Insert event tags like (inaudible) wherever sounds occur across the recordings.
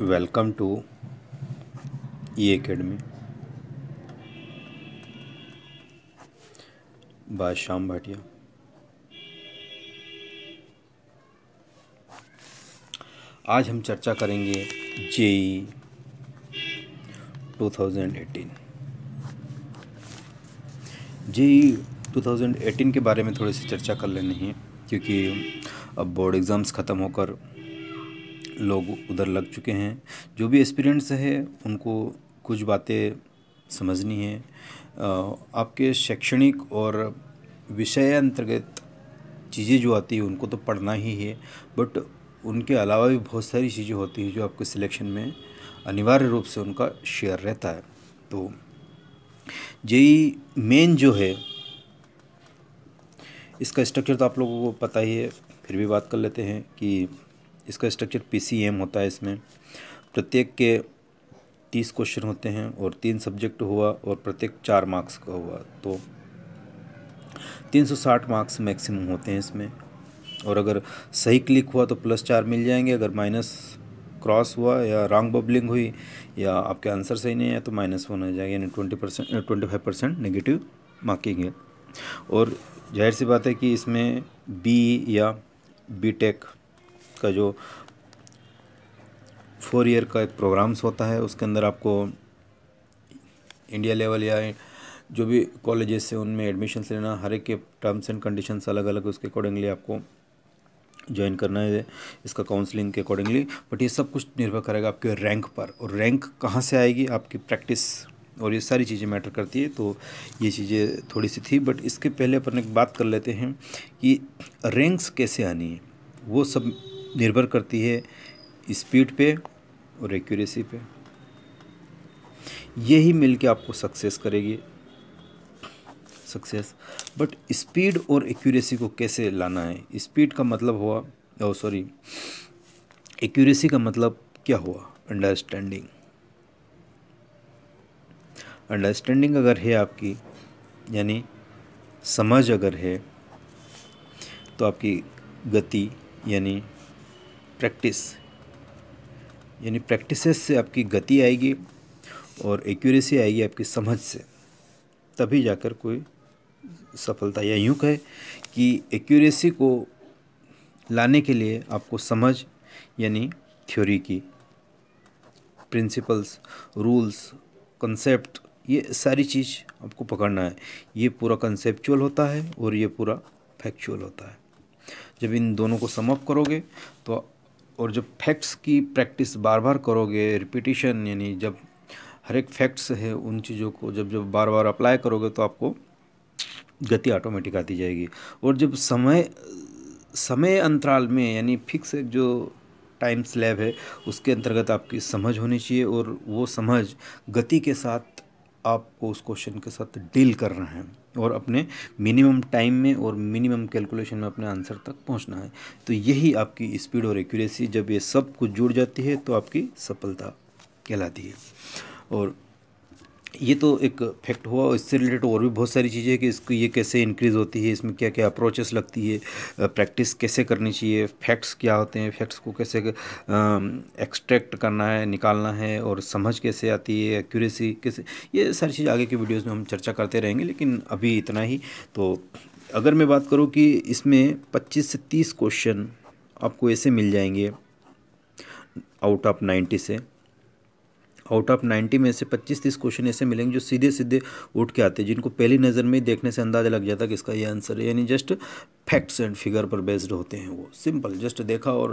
Welcome to E academy. By Shyam Bhatia. आज हम चर्चा करेंगे जेई 2018 जेई 2018 के बारे में थोड़ी सी चर्चा कर लेनी है, क्योंकि अब बोर्ड एग्ज़ाम्स ख़त्म होकर लोग उधर लग चुके हैं। जो भी एक्सपीरियंस है, उनको कुछ बातें समझनी है। आपके शैक्षणिक और विषय अंतर्गत चीज़ें जो आती है, उनको तो पढ़ना ही है। बट उनके अलावा भी बहुत सारी चीज़ें होती हैं जो आपके सिलेक्शन में अनिवार्य रूप से उनका शेयर रहता है। तो जेई मेन जो है, इसका स्ट्रक्चर तो आप लोगों को पता ही है। फिर भी बात कर लेते हैं कि इसका स्ट्रक्चर पीसीएम होता है इसमें। प्रत्येक के तीस क्वेश्चन होते हैं और तीन सब्जेक्ट हुआ और प्रत्येक चार मार्क्स का हुआ। तो तीन सौ साठ मार्क्स मैक्सिमम होते हैं इसमें। और अगर सही क्लिक हुआ तो प्लस चार मिल जाएँगे। अगर माइनस क्रॉस हुआ या रॉन्ग बबलिंग हुई या आपके आंसर सही नहीं है तो माइनस वन हो जाएगा। यानी twenty percent twenty five percent negative marking है। और ज़ाहिर सी बात है कि इसमें बी या बी टेक का जो फोर ईयर का एक प्रोग्राम्स होता है, उसके अंदर आपको इंडिया लेवल या जो भी कॉलेजेस है, उनमें एडमिशन्स लेना, हर एक के टर्म्स एंड कंडीशंस अलग अलग उसके अकॉर्डिंगली आपको ज्वाइन करना है, इसका काउंसलिंग के अकॉर्डिंगली बट ये सब कुछ निर्भर करेगा आपके रैंक पर। और रैंक कहाँ से आएगी? आपकी प्रैक्टिस और ये सारी चीज़ें मैटर करती है तो ये चीज़ें थोड़ी सी थी। बट इसके पहले अपन एक बात कर लेते हैं कि रैंक्स कैसे आनी है? वो सब निर्भर करती है स्पीड पे और एक्यूरेसी पे। यही मिल के आपको सक्सेस करेगी। सक्सेस बट स्पीड और एक्यूरेसी को कैसे लाना है? स्पीड का मतलब हुआ ओ सॉरी एक्यूरेसी का मतलब क्या हुआ? अंडरस्टैंडिंग अंडरस्टैंडिंग अगर है आपकी, यानी समझ अगर है तो आपकी गति, यानी प्रैक्टिस यानी प्रैक्टिस से आपकी गति आएगी और एक्यूरेसी आएगी आपकी समझ से। तभी जाकर कोई सफलता या यूँ कहे कि एक्यूरेसी को लाने के लिए आपको समझ यानी थ्योरी की प्रिंसिपल्स रूल्स कंसेप्ट ये सारी चीज़ आपको पकड़ना है। ये पूरा कंसेप्चुअल होता है और ये पूरा फैक्चुअल होता है। जब इन दोनों को समअप करोगे तो और जब फैक्ट्स की प्रैक्टिस बार बार करोगे रिपीटिशन यानी जब हर एक फैक्ट्स है, उन चीज़ों को जब जब बार बार अप्लाई करोगे तो आपको गति ऑटोमेटिक आती जाएगी। और जब समय समय अंतराल में, यानी फिक्स एक जो टाइम स्लैब है, उसके अंतर्गत आपकी समझ होनी चाहिए और वो समझ गति के साथ आपको उस क्वेश्चन के साथ डील करना है और अपने मिनिमम टाइम में और मिनिमम कैलकुलेशन में अपने आंसर तक पहुँचना है। तो यही आपकी स्पीड और एक्यूरेसी जब ये सब कुछ जुड़ जाती है तो आपकी सफलता कहलाती है। और ये तो एक फैक्ट हुआ इससे रिलेटेड और भी बहुत सारी चीज़ें हैं कि इसको ये कैसे इंक्रीज़ होती है, इसमें क्या क्या अप्रोचेस लगती है प्रैक्टिस कैसे करनी चाहिए फैक्ट्स क्या होते हैं फैक्ट्स को कैसे एक्सट्रैक्ट करना है, निकालना है और समझ कैसे आती है एक्यूरेसी कैसे, ये सारी चीज़ आगे के वीडियोज़ में हम चर्चा करते रहेंगे, लेकिन अभी इतना ही। तो अगर मैं बात करूँ कि इसमें पच्चीस से तीस क्वेश्चन आपको ऐसे मिल जाएँगे आउट ऑफ़ नाइन्टी से। आउट ऑफ़ नाइन्टी में से पच्चीस तीस क्वेश्चन ऐसे मिलेंगे जो सीधे सीधे उठ के आते हैं, जिनको पहली नज़र में देखने से अंदाज़ा लग जाता है कि इसका ये आंसर है। यानी जस्ट फैक्ट्स एंड फिगर पर बेस्ड होते हैं वो। सिंपल जस्ट देखा और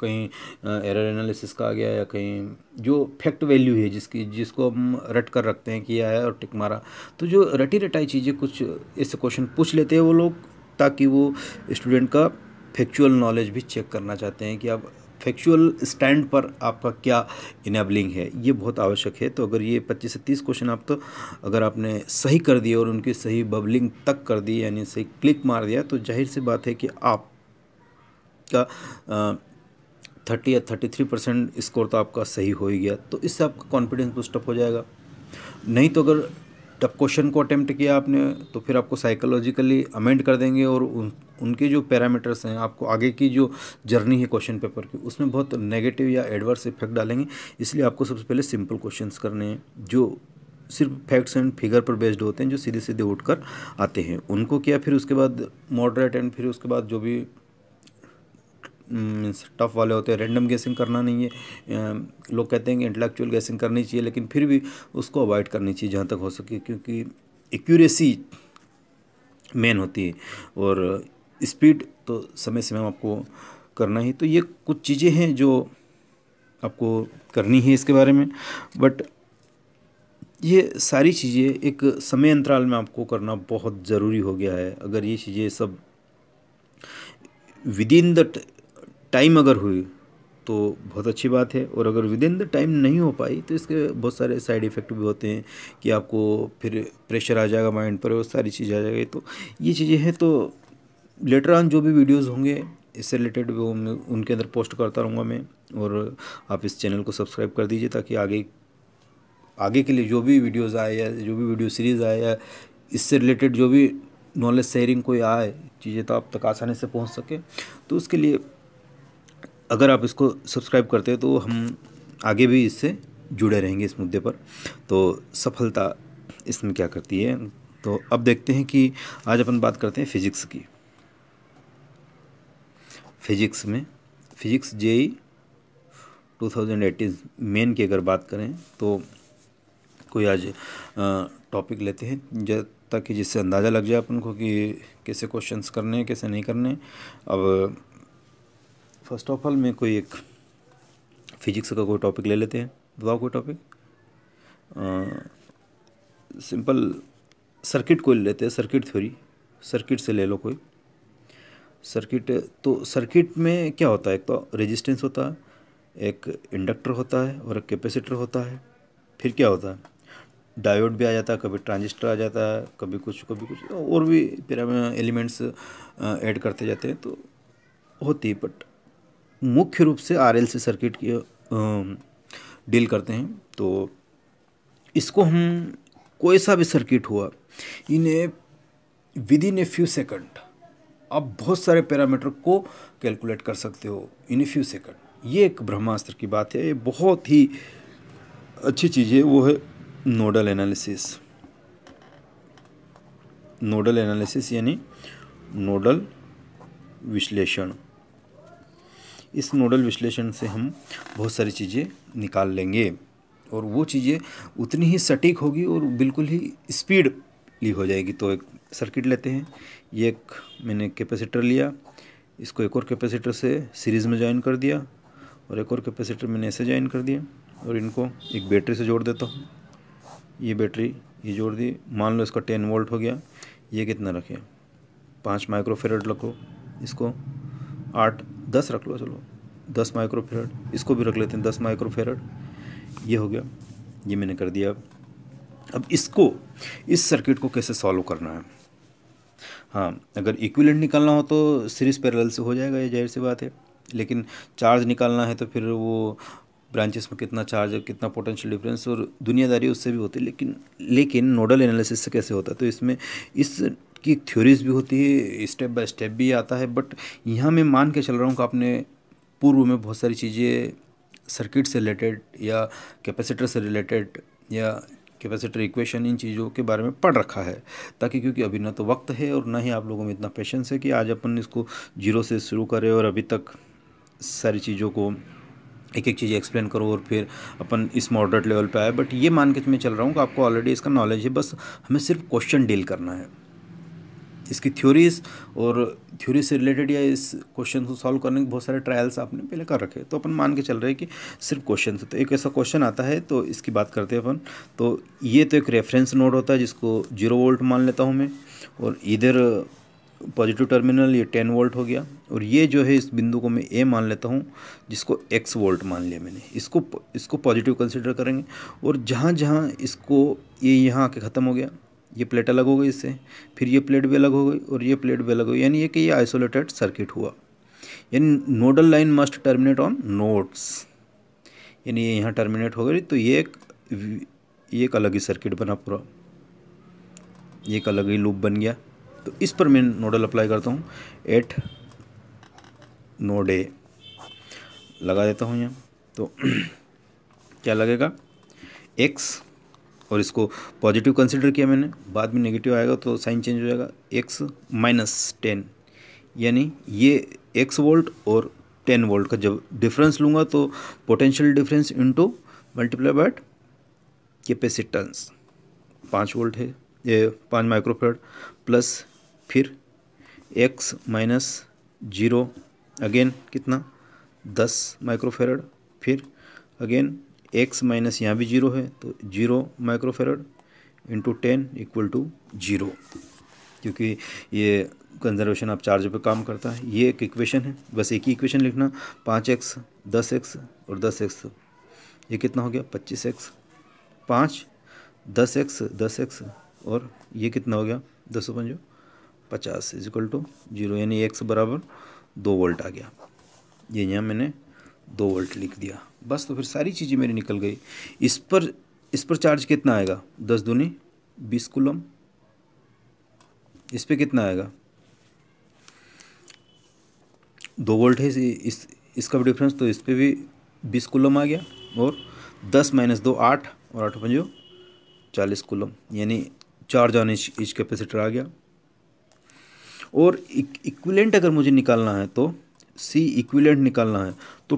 कहीं एरर एनालिसिस का आ गया या कहीं जो फैक्ट वैल्यू है जिसकी, जिसको हम रट कर रखते हैं किया आया और टिक मारा। तो जो रटी रटाई चीज़ें कुछ ऐसे क्वेश्चन पूछ लेते हैं वो लोग, ताकि वो स्टूडेंट का फैक्चुअल नॉलेज भी चेक करना चाहते हैं कि आप फैक्चुअल स्टैंड पर आपका क्या इनेबलिंग है? ये बहुत आवश्यक है। तो अगर ये पच्चीस से तीस क्वेश्चन आप तो अगर आपने सही कर दिए और उनकी सही बबलिंग तक कर दी, यानी सही क्लिक मार दिया तो ज़ाहिर सी बात है कि आप का थर्टी या थर्टी थ्री परसेंट स्कोर तो आपका सही हो ही गया। तो इससे आपका कॉन्फिडेंस बुस्टअप हो जाएगा। नहीं तो अगर टफ क्वेश्चन को अटैम्प्ट किया आपने तो फिर आपको साइकोलॉजिकली अमेंड कर देंगे और उन, उनके जो पैरामीटर्स हैं, आपको आगे की जो जर्नी है क्वेश्चन पेपर की, उसमें बहुत नेगेटिव या एडवर्स इफ़ेक्ट डालेंगे। इसलिए आपको सबसे पहले सिंपल क्वेश्चंस करने हैं, जो सिर्फ़ फैक्ट्स एंड फिगर पर बेस्ड होते हैं, जो सीधे सीधे उठकर आते हैं। उनको किया, फिर उसके बाद मॉडरेट एंड फिर उसके बाद जो भी मीन्स टफ वाले होते हैं। रैंडम गेसिंग करना नहीं है। लोग कहते हैं कि इंटेलेक्चुअल गेसिंग करनी चाहिए, लेकिन फिर भी उसको अवॉइड करनी चाहिए जहाँ तक हो सके, क्योंकि एक्यूरेसी मेन होती है। और स्पीड तो समय समय आपको करना ही तो ये कुछ चीज़ें हैं जो आपको करनी है इसके बारे में। बट ये सारी चीज़ें एक समय अंतराल में आपको करना बहुत ज़रूरी हो गया है। अगर ये चीज़ें सब विद इन द टाइम अगर हुई तो बहुत अच्छी बात है। और अगर विद इन द टाइम नहीं हो पाई तो इसके बहुत सारे साइड इफ़ेक्ट भी होते हैं कि आपको फिर प्रेशर आ जाएगा माइंड पर वो सारी चीज़ें आ जाएगी। तो ये चीज़ें हैं तो लेटर ऑन जो भी वीडियोस होंगे, इससे रिलेटेड वो उनके अंदर पोस्ट करता रहूँगा मैं। और आप इस चैनल को सब्सक्राइब कर दीजिए ताकि आगे आगे के लिए जो भी वीडियोज़ आए या जो भी वीडियो सीरीज़ आए या इससे रिलेटेड जो भी नॉलेज शेयरिंग कोई आए, चीज़ें तो आप तक आसानी से पहुँच सके। तो उसके लिए अगर आप इसको सब्सक्राइब करते हैं तो हम आगे भी इससे जुड़े रहेंगे इस मुद्दे पर। तो सफलता इसमें क्या करती है? तो अब देखते हैं कि आज अपन बात करते हैं फिजिक्स की। फिजिक्स में फिजिक्स जेई 2018 मेन की अगर बात करें तो कोई आज टॉपिक लेते हैं, जब ताकि जिससे अंदाज़ा लग जाए अपन को कि कैसे क्वेश्चंस करने हैं, कैसे नहीं करने अब फ़र्स्ट ऑफ़ ऑल मैं कोई एक फिजिक्स का कोई टॉपिक ले लेते हैं। बताओ कोई टॉपिक सिंपल सर्किट को लेते हैं सर्किट थ्योरी सर्किट से ले लो कोई। सर्किट तो सर्किट में क्या होता है? एक तो रेजिस्टेंस होता है, एक इंडक्टर होता है और एक कैपेसिटर होता है। फिर क्या होता है? डायोड भी आ जाता है, कभी ट्रांजिस्टर आ जाता है, कभी कुछ कभी कुछ, और भी एलिमेंट्स ऐड करते जाते हैं तो होती है बट मुख्य रूप से आर से सर्किट की डील करते हैं। तो इसको हम कोई सा भी सर्किट हुआ, इन्हें within a few second, आप बहुत सारे पैरामीटर को कैलकुलेट कर सकते हो, इन ए फ्यू सेकंड। ये एक ब्रह्मास्त्र की बात है, ये बहुत ही अच्छी चीज़ है, वो है नोडल एनालिसिस। नोडल एनालिसिस यानी नोडल विश्लेषण। इस नोडल विश्लेषण से हम बहुत सारी चीज़ें निकाल लेंगे। और वो चीज़ें उतनी ही सटीक होगी और बिल्कुल ही स्पीडली हो जाएगी। तो एक सर्किट लेते हैं। ये एक मैंने कैपेसिटर लिया। इसको एक और कैपेसिटर से सीरीज़ में ज्वाइन कर दिया और एक और कैपेसिटर मैंने ऐसे ज्वाइन कर दिया और इनको एक बैटरी से जोड़ देता हूँ। ये बैटरी ये जोड़ दी। मान लो इसका टेन वोल्ट हो गया। ये कितना रखें? पाँच माइक्रोफेरेट रखो इसको। आठ, दस रख लो, चलो। दस माइक्रोफेरड, इसको भी रख लेते हैं, दस माइक्रोफेरड। ये हो गया। ये मैंने कर दिया। अब इसको, इस सर्किट को कैसे सॉल्व करना है? हाँ अगर इक्विलेंट निकालना हो तो सीरीज़ पैरेलल से हो जाएगा, ये ज़ाहिर सी बात है। लेकिन चार्ज निकालना है तो फिर वो ब्रांचेस में कितना चार्ज है, कितना पोटेंशियल डिफरेंस और दुनियादारी उससे भी होती है। लेकिन लेकिन नोडल एनालिसिस से कैसे होता है? तो इसमें इस की थ्योरीज भी होती है स्टेप बाय स्टेप भी आता है बट यहाँ मैं मान के चल रहा हूँ कि आपने पूर्व में बहुत सारी चीज़ें सर्किट से रिलेटेड या कैपेसिटर से रिलेटेड या कैपेसिटर इक्वेशन इन चीज़ों के बारे में पढ़ रखा है, ताकि क्योंकि अभी ना तो वक्त है और ना ही आप लोगों में इतना पेशेंस है कि आज अपन इसको ज़ीरो से शुरू करें और अभी तक सारी चीज़ों को एक एक चीज़ एक्सप्लेन करो और फिर अपन इस मॉडरेट लेवल पे आए। बट ये मान के मैं चल रहा हूँ कि आपको ऑलरेडी इसका नॉलेज है, बस हमें सिर्फ़ क्वेश्चन डील करना है। इसकी थ्योरीज और थ्योरी से रिलेटेड या इस क्वेश्चन को सॉल्व करने के बहुत सारे ट्रायल्स आपने पहले कर रखे तो अपन मान के चल रहे हैं कि सिर्फ़ क्वेश्चन तो एक ऐसा क्वेश्चन आता है तो इसकी बात करते हैं अपन। तो ये तो एक रेफरेंस नोड होता है, जिसको ज़ीरो वोल्ट मान लेता हूँ मैं। और इधर पॉजिटिव टर्मिनल ये टेन वोल्ट हो गया। और ये जो है, इस बिंदु को मैं ए मान लेता हूँ, जिसको एक्स वोल्ट मान लिया मैंने। इसको इसको पॉजिटिव कंसिडर करेंगे। और जहाँ जहाँ इसको ये यहाँ आके ख़त्म हो गया ये प्लेट अलग हो गई इससे, फिर ये प्लेट भी अलग हो गई और ये प्लेट भी अलग हो गई। यानी ये कि ये आइसोलेटेड सर्किट हुआ। यानी nodal line must terminate on nodes यानी ये यहाँ टर्मिनेट हो गई तो ये एक ये एक अलग ही सर्किट बना पूरा। ये एक अलग ही लूप बन गया। तो इस पर मैं नोडल अप्लाई करता हूँ। एट नोड ए लगा देता हूँ यहाँ। तो (clears throat) क्या लगेगा? एक्स और इसको पॉजिटिव कंसिडर किया मैंने, बाद में नेगेटिव आएगा तो साइन चेंज हो जाएगा एक्स माइनस टेन यानी ये एक्स वोल्ट और टेन वोल्ट का जब डिफरेंस लूँगा तो potential difference into multiply by capacitance पाँच वोल्ट है, ये पाँच माइक्रोफेड प्लस फिर एक्स माइनस ज़ीरो अगेन कितना? दस माइक्रोफेरड फिर अगेन एक्स माइनस यहाँ भी ज़ीरो है तो zero microfarad into ten equal to zero. क्योंकि ये कंजर्वेशन ऑफ़ चार्ज पे काम करता है। ये एक इक्वेशन है, बस एक ही इक्वेशन लिखना, पाँच एक्स, दस एक्स और दस एक्स। ये कितना हो गया? पच्चीस एक्स। पाँच, दस एक्स दस एक्स और ये कितना हो गया? दस सौ पंजो पचास इज़ इक्वल टू ज़ीरो। यानी एक्स बराबर दो वोल्ट आ गया। ये यहाँ मैंने दो वोल्ट लिख दिया। बस तो फिर सारी चीज़ें मेरी निकल गई। इस पर इस पर चार्ज कितना आएगा? दस दूनी, बीस कुलम। इस पर कितना आएगा? दो वोल्ट है इस इसका भी डिफरेंस तो इस पर भी बीस कुलम आ गया। और दस माइनस दो, आठ, और आठ पंजो, चालीस कुलम। यानी चार्ज इच इच कैपेसिटर आ गया। और इक्विलेंट अगर मुझे निकालना है तो सी इक्विलेंट निकालना है तो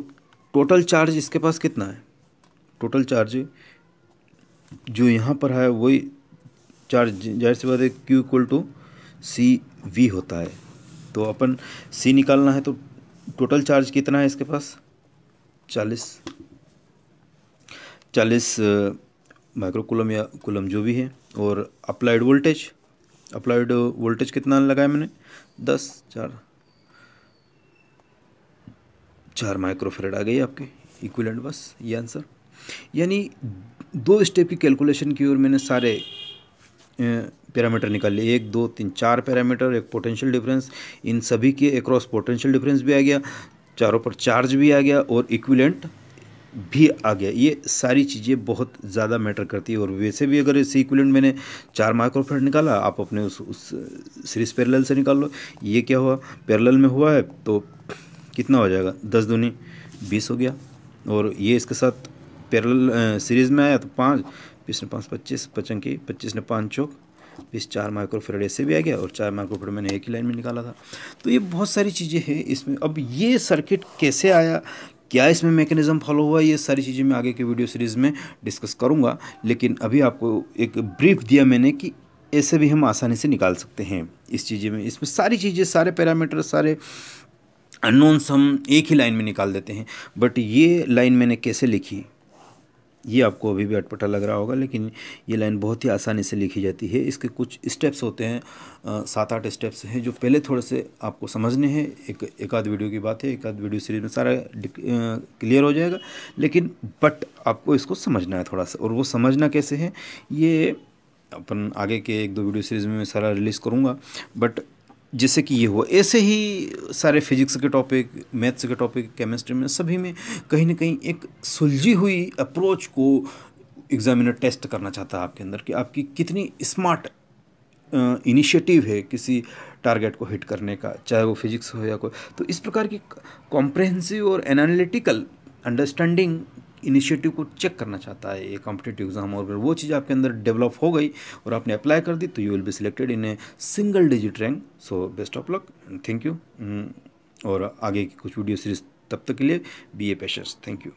टोटल चार्ज इसके पास कितना है? टोटल चार्ज जो यहाँ पर है, वही चार्ज ज़ाहिर सी बात है Q equal to C V होता है। तो अपन सी निकालना है तो टोटल चार्ज कितना है इसके पास? चालीस। चालीस माइक्रो कुलम या कुलम जो भी है। और अप्लाइड वोल्टेज अप्लाइड वोल्टेज कितना लगाया मैंने? दस, चार। चार माइक्रोफेरेड आ गई आपके इक्विलेंट बस, ये आंसर यानी दो स्टेप की कैलकुलेशन की और मैंने सारे पैरामीटर निकाल लिए। एक, दो, तीन, चार पैरामीटर एक पोटेंशियल डिफरेंस इन सभी के अक्रॉस पोटेंशियल डिफरेंस भी आ गया, चारों पर चार्ज भी आ गया और इक्विलेंट भी आ गया। ये सारी चीज़ें बहुत ज़्यादा मैटर करती है और वैसे भी अगर इस इक्विलेंट मैंने चार माइक्रोफेड निकाला, आप अपने उस उस सीरीज़ पैरेलल से निकाल लो। ये क्या हुआ? पैरेलल में हुआ है तो कितना हो जाएगा? दस दूनी, बीस हो गया। और ये इसके साथ पैरल सीरीज़ में आया तो पाँच, बीस ने पाँच, पच्चीस, पचंकी, पच्चीस ने पाँच चौक, बीस चार माइक्रोफेड ऐसे भी आ गया और चार माइक्रोफेड मैंने एक ही लाइन में निकाला था। तो ये बहुत सारी चीज़ें हैं इसमें। अब ये सर्किट कैसे आया? क्या इसमें मैकेनिज़्म फॉलो हुआ? ये सारी चीज़ें मैं आगे के वीडियो सीरीज़ में डिस्कस करूँगा। लेकिन अभी आपको एक ब्रीफ दिया मैंने कि ऐसे भी हम आसानी से निकाल सकते हैं। इस चीज़ें में, इसमें सारी चीज़ें, सारे पैरामीटर सारे अननोन्स सम एक ही लाइन में निकाल देते हैं। बट ये लाइन मैंने कैसे लिखी? ये आपको अभी भी अटपटा लग रहा होगा, लेकिन ये लाइन बहुत ही आसानी से लिखी जाती है। इसके कुछ स्टेप्स होते हैं सात आठ स्टेप्स हैं, जो पहले थोड़े से आपको समझने हैं। एक एक आध वीडियो की बात है, एक आध वीडियो सीरीज़ में सारा क्लियर हो जाएगा। लेकिन, बट आपको इसको समझना है थोड़ा सा। और वो समझना कैसे है, ये अपन आगे के एक दो वीडियो सीरीज़ में मैं सारा रिलीज़ करूँगा। बट जैसे कि ये हुआ। ऐसे ही सारे फिजिक्स के टॉपिक मैथ्स के टॉपिक केमिस्ट्री में सभी में कहीं ना कहीं एक सुलझी हुई अप्रोच को एग्जामिनर टेस्ट करना चाहता है आपके अंदर कि आपकी कितनी स्मार्ट इनिशिएटिव है किसी टारगेट को हिट करने का, चाहे वो फिजिक्स हो या कोई। तो इस प्रकार की कॉम्प्रहेंसिव और एनालिटिकल अंडरस्टैंडिंग इनिशिएटिव को चेक करना चाहता है, ये कॉम्पिटेटिव एग्ज़ाम और अगर वो चीज़ आपके अंदर डेवलप हो गई और आपने अप्लाई कर दी तो you will be selected in a single digit rank so best of luck thank you और आगे की कुछ वीडियो सीरीज़ तब तक के लिए be a patience thank you